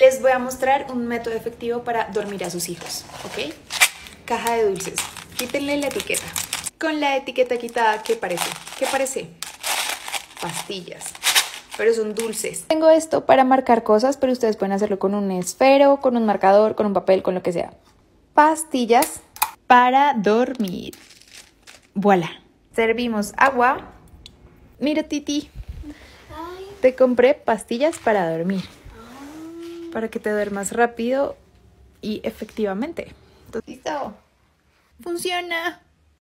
Les voy a mostrar un método efectivo para dormir a sus hijos, ¿ok? Caja de dulces. Quítenle la etiqueta. Con la etiqueta quitada, ¿qué parece? ¿Qué parece? Pastillas. Pero son dulces. Tengo esto para marcar cosas, pero ustedes pueden hacerlo con un esfero, con un marcador, con un papel, con lo que sea. Pastillas para dormir. Voilà. Servimos agua. Mira, Titi. Te compré pastillas para dormir. Para que te duermas rápido y efectivamente. Listo. Funciona.